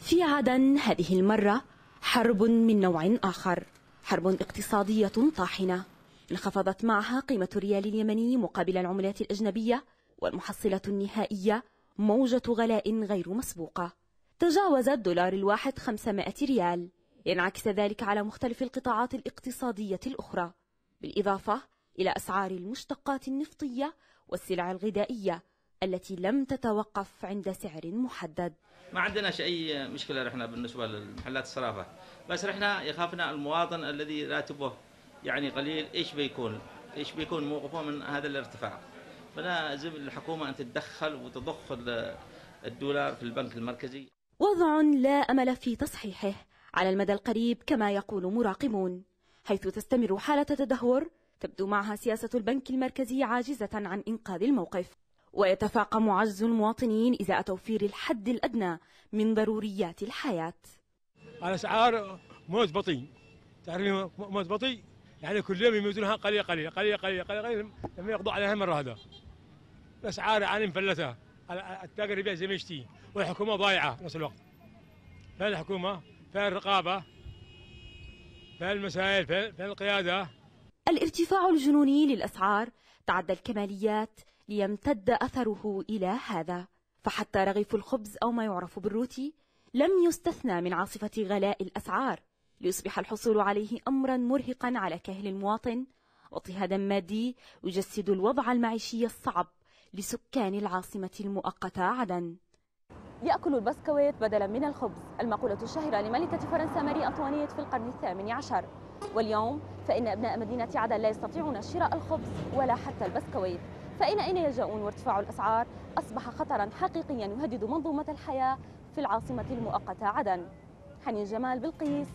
في عدن هذه المرة حرب من نوع آخر حرب اقتصادية طاحنة. انخفضت معها قيمة الريال اليمني مقابل العملات الأجنبية والمحصلة النهائية موجة غلاء غير مسبوقة تجاوز الدولار الواحد 500 ريال. ينعكس ذلك على مختلف القطاعات الاقتصادية الأخرى بالإضافة إلى أسعار المشتقات النفطية والسلع الغذائية. التي لم تتوقف عند سعر محدد. ما عندناش أي مشكلة إحنا بالنسبة للمحلات الصرافة. بس إحنا يخافنا المواطن الذي راتبه يعني قليل إيش بيكون؟ إيش بيكون موقفه من هذا الارتفاع؟ فلازم الحكومة أن تتدخل وتضخ الدولار في البنك المركزي. وضع لا أمل في تصحيحه. على المدى القريب كما يقول مراقبون. حيث تستمر حالة تدهور تبدو معها سياسة البنك المركزي عاجزة عن إنقاذ الموقف. ويتفاقم عجز المواطنين إزاء توفير الحد الأدنى من ضروريات الحياة. الأسعار موت بطيء. تعرفين موت بطيء؟ يعني كل يوم يموتونها قليل قليل قليل قليل قليل قليل لما يقضوا عليها مرة هذا. الأسعار يعني مفلتة التاجر يبيع زي ما يشتي والحكومة ضايعة نفس الوقت. فين الحكومة؟ فين الرقابة؟ فين المسائل؟ فين القيادة؟ الارتفاع الجنوني للأسعار تعدى الكماليات ليمتد أثره إلى هذا. فحتى رغيف الخبز أو ما يعرف بالروتي لم يستثنى من عاصفة غلاء الأسعار ليصبح الحصول عليه أمرا مرهقا على كاهل المواطن واضطهادا مادي يجسد الوضع المعيشي الصعب لسكان العاصمة المؤقتة عدن يأكل البسكويت بدلا من الخبز. المقولة الشهيرة لملكة فرنسا ماري أنطوانيت في القرن الثامن عشر. واليوم فإن أبناء مدينة عدن لا يستطيعون شراء الخبز ولا حتى البسكويت. فإن أين يلجؤون وارتفاع الأسعار؟ أصبح خطرا حقيقيا يهدد منظومة الحياة في العاصمة المؤقتة عدن. حنين جمال بالقيس